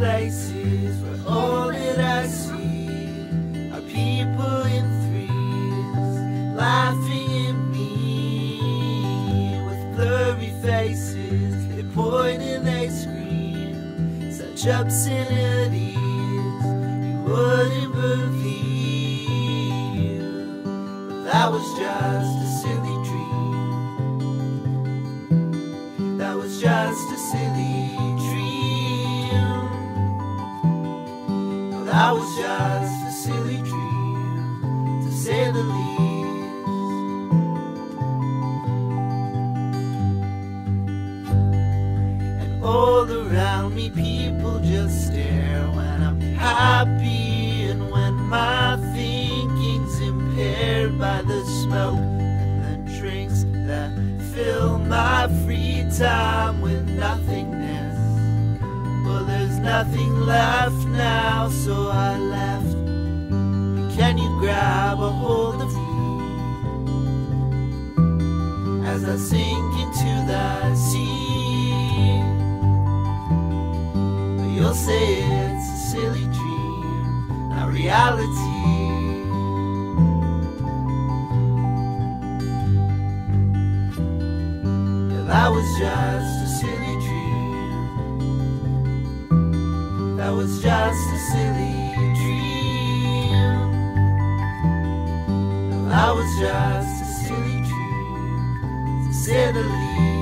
places where all that I see are people in threes laughing at me with blurry faces. They point and they scream such obscenities you wouldn't believe. But that was just a silly dream. That was just a silly that was just a silly dream, to say the least. And all around me, people just stare when I'm happy and when my thinking's impaired by the smoke and the drinks that fill my free time with nothing left now, so I left. Can you grab a hold of me as I sink into the sea? You'll say it's a silly dream, not reality. That was just That was just a silly dream. That was just a silly dream, to say the least.